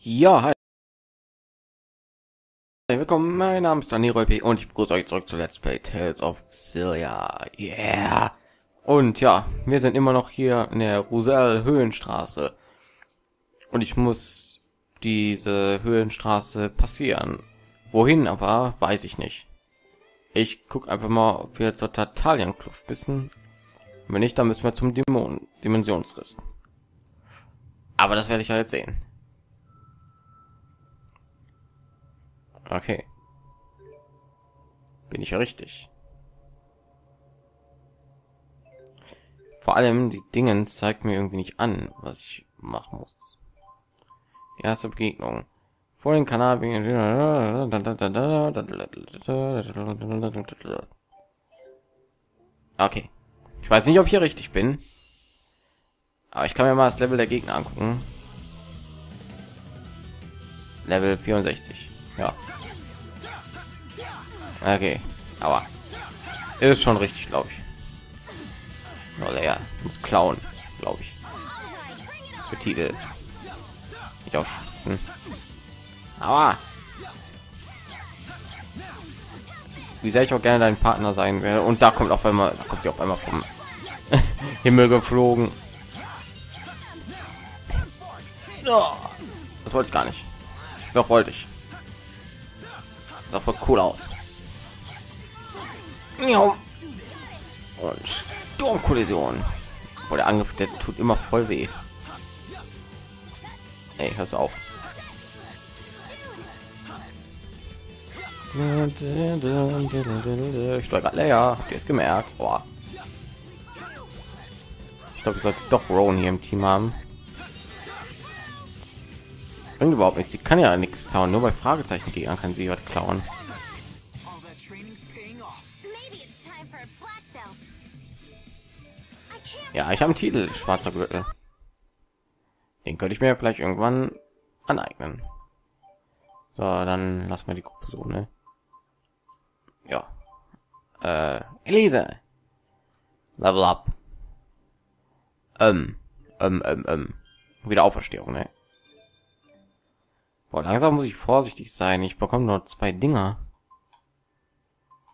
Ja, hi. Willkommen, mein Name ist Daniel P. und ich begrüße euch zurück zu Let's Play Tales of Xillia. Yeah! Und ja, wir sind immer noch hier in der Roselle Höhenstraße. Und ich muss diese Höhenstraße passieren. Wohin aber, weiß ich nicht. Ich guck einfach mal, ob wir zur Tartalienkluft wissen. Wenn nicht, dann müssen wir zum Dämon Dimensionsriss. Aber das werde ich ja jetzt sehen. Okay. Bin ich ja richtig. Vor allem die Dingen zeigt mir irgendwie nicht an, was ich machen muss. Erste Begegnung. Vor den Kanal. Okay. Ich weiß nicht, ob ich hier richtig bin. Aber ich kann mir mal das Level der Gegner angucken. Level 64. Ja. Okay. Aber ist schon richtig, glaube ich. Oder ja, muss klauen, glaube ich. Für Titel. Ich auch schießen. Aber wie sehr ich auch gerne dein Partner sein werde. Und da kommt auf einmal, da kommt sie auf einmal vom Himmel geflogen. Oh, das wollte ich gar nicht. Doch wollte ich. Das voll cool aus. Und Sturmkollision. Boah, der Angriff, der tut immer voll weh. Ey, hörst auf. Steuere leer. Habt ihr es gemerkt? Boah. Ich glaube, ich sollte doch Rowan hier im Team haben. Bringt überhaupt nichts. Sie kann ja nichts klauen. Nur bei Fragezeichen Gegnern kann sie was klauen. Ja, ich habe einen Titel, schwarzer Gürtel. Den könnte ich mir vielleicht irgendwann aneignen. So, dann lassen wir die Gruppe so, ne? Ja. Äh, Elise. Level up. Ähm, ähm, ähm, ähm. Wieder Auferstehung, ne? Boah, langsam muss ich vorsichtig sein. Ich bekomme nur zwei Dinger.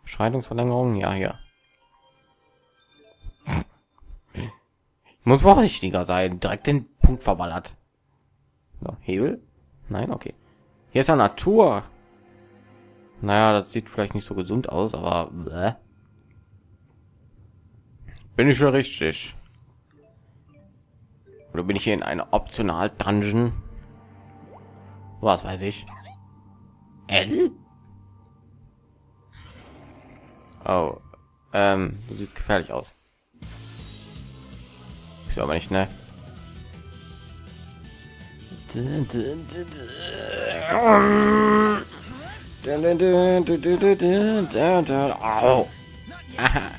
Beschreitungsverlängerung, ja, hier. Ich muss vorsichtiger sein. Direkt den Punkt verballert. So, Hebel? Nein, okay. Hier ist ja Natur. Naja, das sieht vielleicht nicht so gesund aus, aber bläh. bin ich schon richtig. Oder bin ich hier in einer optional Dungeon? Was weiß ich. L? Oh, ähm, du siehst gefährlich aus. Ich aber nicht, ne?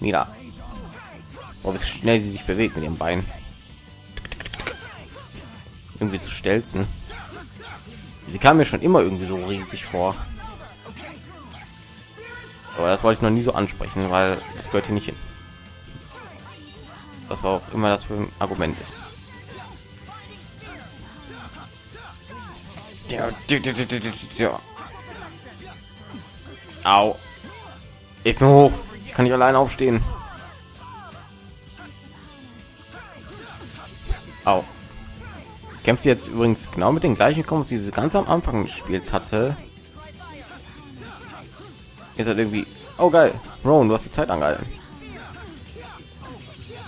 Mila. Oh, wie schnell sie sich bewegt mit ihrem Bein. Irgendwie zu stelzen. Sie kam mir schon immer irgendwie so riesig vor. Aber das wollte ich noch nie so ansprechen, weil es gehört hier nicht hin. Was auch immer das für ein Argument ist. Au. Ich bin hoch. Ich kann nicht allein aufstehen. Au. Kämpft jetzt übrigens genau mit den gleichen Kombos, die sie ganz am Anfang des Spiels hatte. Ist halt irgendwie... Oh geil. Ron, du hast die Zeit angehalten.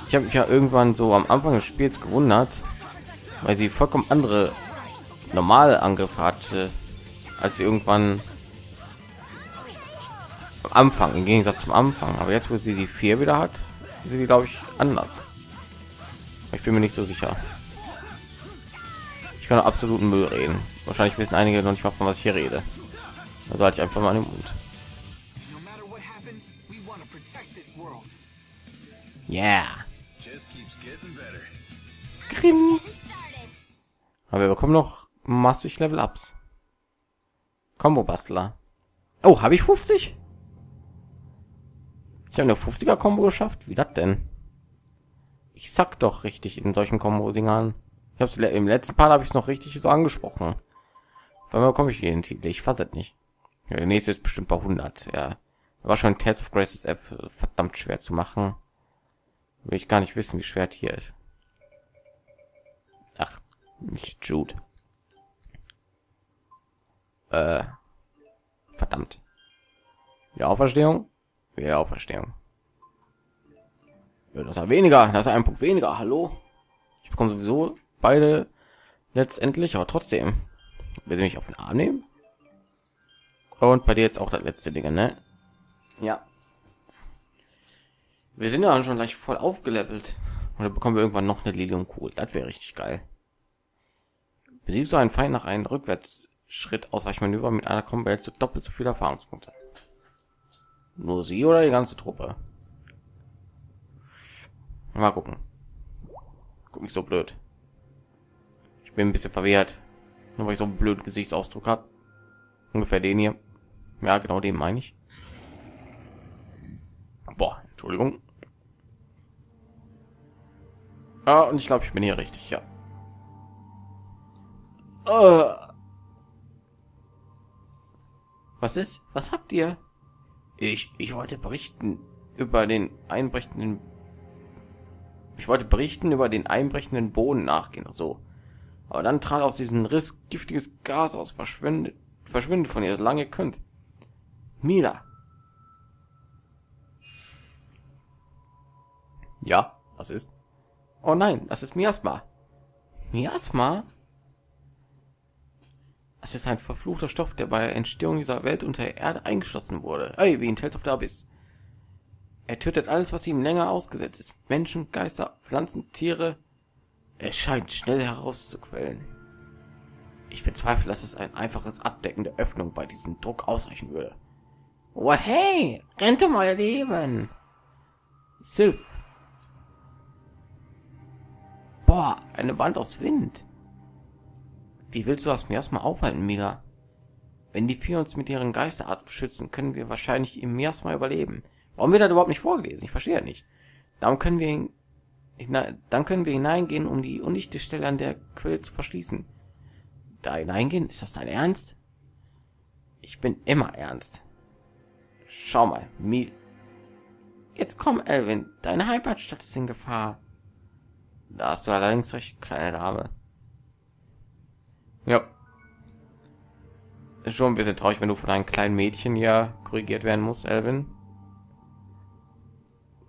Ich habe mich ja irgendwann so am Anfang des Spiels gewundert, weil sie vollkommen andere normale Angriffe hatte, als sie irgendwann am Anfang, im Gegensatz zum Anfang. Aber jetzt, wo sie die vier wieder hat, sie die, glaube ich, anders. Ich bin mir nicht so sicher. Ich kann absoluten Müll reden. Wahrscheinlich wissen einige noch nicht mal von was ich hier rede. Also halte ich einfach mal den Mund. Yeah. Grims. Aber wir bekommen noch massig Level Ups. Combo Bastler. Oh, habe ich 50? Ich habe eine 50er Combo geschafft. Wie das denn? Ich sag doch richtig in solchen Combo Dingern. Ich habe im letzten Part habe ich es noch richtig so angesprochen. Wann komme ich hier in Titel? Ich fasse nicht. Ja, der nächste ist bestimmt bei 100. Ja, war schon Tales of Graces F verdammt schwer zu machen. Will ich gar nicht wissen, wie schwer hier ist. Ach, nicht Jude. Äh, verdammt. Ja, Auferstehung. Ja, Auferstehung. Ja, das ist weniger. Das ist ein Punkt weniger. Hallo. Ich bekomme sowieso beide letztendlich, aber trotzdem. Will sie mich auf den Arm nehmen? Und bei dir jetzt auch das letzte Ding, ne? Ja. Wir sind ja schon gleich voll aufgelevelt. Und dann bekommen wir irgendwann noch eine Lilium cool. Das wäre richtig geil. Besiegst du einen Feind nach einem Rückwärtsschritt Ausweichmanöver mit einer Combo zu doppelt so viele Erfahrungspunkte. Nur sie oder die ganze Truppe? Mal gucken. Guck mich so blöd. Ich bin ein bisschen verwehrt, nur weil ich so einen blöden Gesichtsausdruck habe. Ungefähr den hier. Ja, genau den meine ich. Boah, Entschuldigung. Ah, und ich glaube, ich bin hier richtig, ja. Uh. Was ist? Was habt ihr? Ich, ich wollte berichten über den einbrechenden. Ich wollte berichten über den einbrechenden Boden nachgehen so. Aber dann trat aus diesem Riss giftiges Gas aus, verschwindet, verschwindet von ihr, solange ihr könnt. Mila. Ja, was ist? Oh nein, das ist Miasma. Miasma? Es ist ein verfluchter Stoff, der bei der Entstehung dieser Welt unter der Erde eingeschlossen wurde. Ey, wie in Tales of the Abyss. Er tötet alles, was ihm länger ausgesetzt ist. Menschen, Geister, Pflanzen, Tiere. Es scheint schnell herauszuquellen. Ich bezweifle, dass es ein einfaches Abdecken der Öffnung bei diesem Druck ausreichen würde. Oh hey, rennt um euer Leben. Sylph, Boah, eine Wand aus Wind. Wie willst du das mir erstmal aufhalten, Mila? Wenn die vier uns mit ihren Geisterarzt beschützen, können wir wahrscheinlich im Miasma überleben. Warum wird das überhaupt nicht vorgelesen? Ich verstehe nicht. Darum können wir dann können wir hineingehen, um die undichte Stelle an der Quelle zu verschließen. Da hineingehen? Ist das dein Ernst? Ich bin immer ernst. Schau mal, Mil. Jetzt komm, Elvin, deine Heimatstadt ist in Gefahr. Da hast du allerdings recht, kleine Dame. Ja. Ist schon ein bisschen traurig, wenn du von einem kleinen Mädchen ja korrigiert werden muss, Elvin.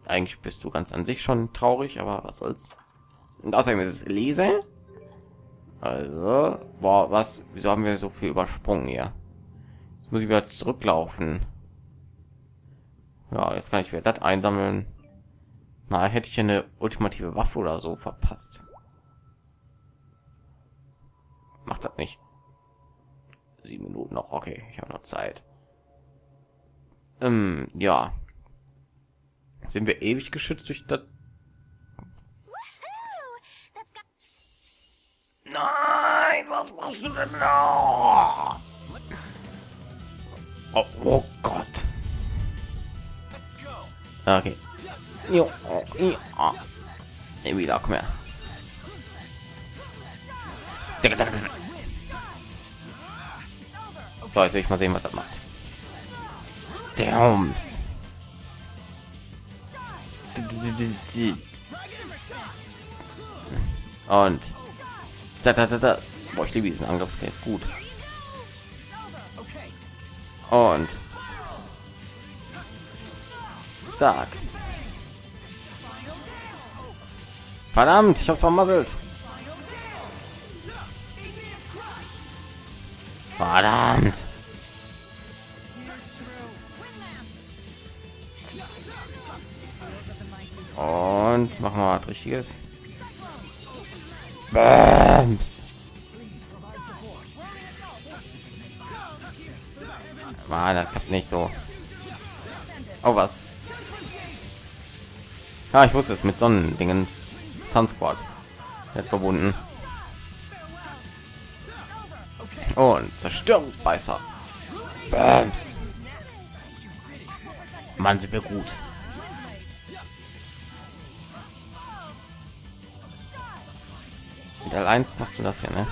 Eigentlich bist du ganz an sich schon traurig, aber was soll's. Und außerdem ist es Elise. Also, boah, was? Wieso haben wir so viel übersprungen hier? Jetzt muss ich wieder zurücklaufen. Ja, jetzt kann ich wieder das einsammeln. Na, hätte ich eine ultimative Waffe oder so verpasst. Macht das nicht. Sieben Minuten noch, okay, ich habe noch Zeit. Ähm, ja. Sind wir ewig geschützt durch das? Nein, was machst du denn noch? Oh, oh Gott. Okay. Jo, ja. Wieder, komm her. So, jetzt will ich mal sehen, was das macht. Dams. Und Boah, ich liebe diesen Angriff, der ist gut. Und zack. Verdammt, ich hab's vermasselt. Verdammt. Und machen wir was richtiges. Bams. Mann, das klappt nicht so. Oh was? Ja, ich wusste es mit Sonnendingens Sun Squad wird verbunden. Und Zerstörungsbeißer. Bams. Mann, sind wir gut. Mit L1 machst du das hier, ne?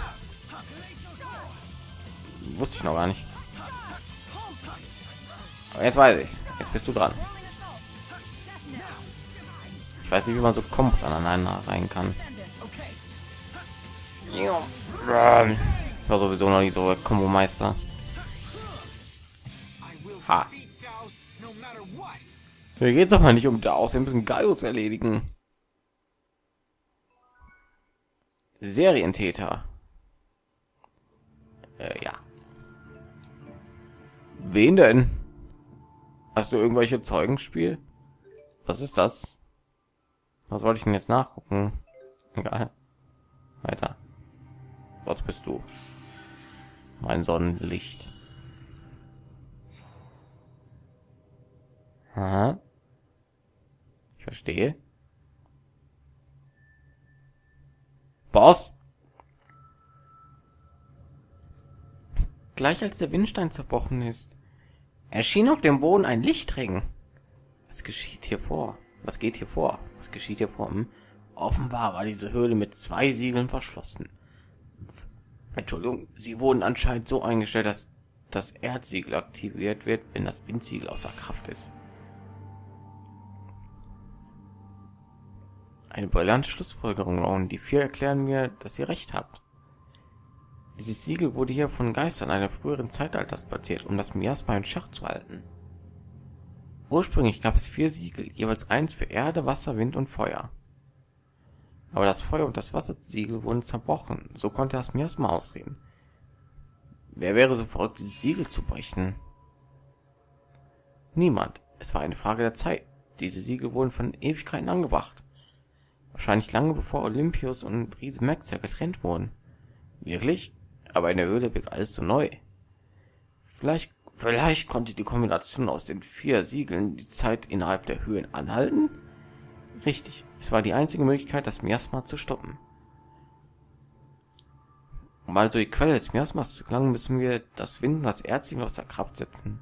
Wusste ich noch gar nicht. Aber jetzt weiß ich Jetzt bist du dran. Weiß nicht, wie man so Kombos aneinander rein kann. Ich war sowieso noch nicht so Kombo Meister. Ha. Hier geht es aber nicht um da aus, wir müssen Gaius erledigen. Serientäter. Äh, ja. Wen denn? Hast du irgendwelche Zeugenspiel? Was ist das? Was wollte ich denn jetzt nachgucken? Egal. Weiter. Was bist du? Mein Sonnenlicht. Aha. Ich verstehe. Boss? Gleich als der Windstein zerbrochen ist, erschien auf dem Boden ein Lichtring. Was geschieht hier vor? Was geht hier vor? Was geschieht hier vor? Hm? Offenbar war diese Höhle mit zwei Siegeln verschlossen. Entschuldigung, sie wurden anscheinend so eingestellt, dass das Erzsiegel aktiviert wird, wenn das Windsiegel außer Kraft ist. Eine brillante Schlussfolgerung, und die vier erklären mir, dass ihr recht habt. Dieses Siegel wurde hier von Geistern einer früheren Zeitalters platziert, um das Miasma in Schach zu halten. Ursprünglich gab es vier Siegel, jeweils eins für Erde, Wasser, Wind und Feuer. Aber das Feuer und das Wassersiegel wurden zerbrochen, so konnte das Miasma ausreden. Wer wäre so verrückt, dieses Siegel zu brechen? Niemand. Es war eine Frage der Zeit. Diese Siegel wurden von Ewigkeiten angebracht. Wahrscheinlich lange bevor Olympius und Riese Maxer getrennt wurden. Wirklich? aber in der Höhle wird alles so neu. Vielleicht, vielleicht konnte die Kombination aus den vier Siegeln die Zeit innerhalb der Höhen anhalten? Richtig, es war die einzige Möglichkeit, das Miasma zu stoppen. Um also die Quelle des Miasmas zu gelangen, müssen wir das Wind und das Erzsiegel aus der Kraft setzen.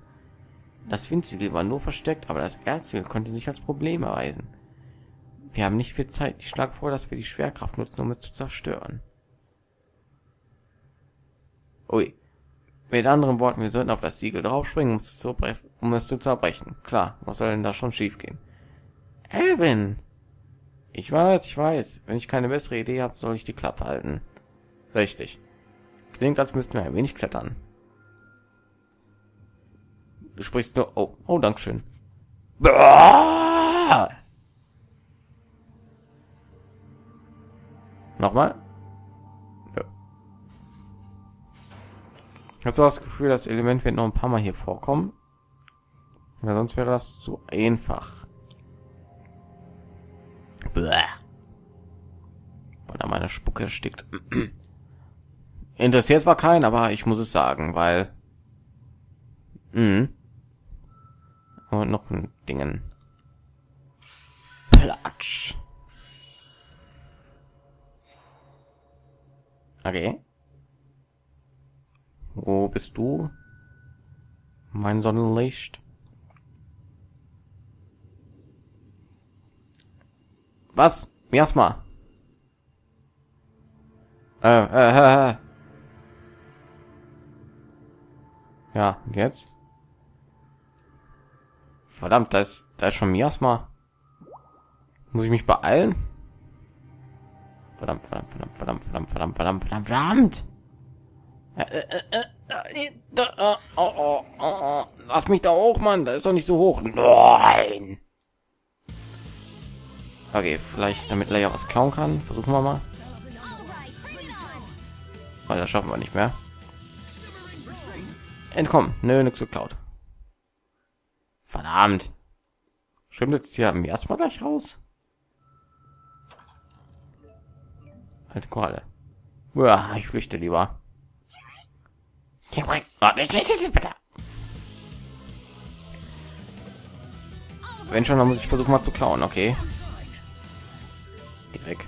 Das Windsiegel war nur versteckt, aber das Erzsiegel konnte sich als Problem erweisen. Wir haben nicht viel Zeit. Ich schlage vor, dass wir die Schwerkraft nutzen, um es zu zerstören. Ui. Mit anderen Worten, wir sollten auf das Siegel draufspringen, um es zu, um es zu zerbrechen. Klar, was soll denn da schon schief gehen? Elvin! Ich weiß, ich weiß. Wenn ich keine bessere Idee habe, soll ich die Klappe halten. Richtig. Klingt, als müssten wir ein wenig klettern. Du sprichst nur... Oh, oh, Dankeschön. Nochmal? Ich habe so das Gefühl, das Element wird noch ein paar Mal hier vorkommen. Ja, sonst wäre das zu einfach. Bäh. Oder meine Spucke erstickt. Interessiert zwar keinen, aber ich muss es sagen, weil... Mh. Und noch ein Dingen. Platsch. Okay. Wo bist du? Mein Sonnenlicht. Was? Miasma. Äh, äh, äh. Ja, und jetzt? Verdammt, da ist, da ist schon Miasma. Muss ich mich beeilen? Verdammt, verdammt, verdammt, verdammt, verdammt, verdammt, verdammt, verdammt. Lass mich da auch, Mann. Da ist doch nicht so hoch. Nein. Okay, vielleicht damit Leia was klauen kann. Versuchen wir mal. Weil das schaffen wir nicht mehr. Entkommen. Nö, nichts geklaut. Verdammt. Stimmt jetzt hier am erstmal gleich raus. Alte Koralle. Ja, ich flüchte lieber. Wenn schon, dann muss ich versuchen mal zu klauen, okay? Geh weg.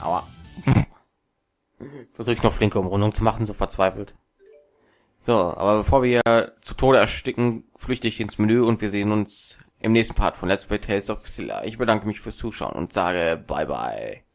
Aua. Versuche ich noch flinke Umrundung zu machen, so verzweifelt. So, aber bevor wir zu Tode ersticken, flüchte ich ins Menü und wir sehen uns im nächsten Part von Let's Play Tales of Xilla. Ich bedanke mich fürs Zuschauen und sage bye bye.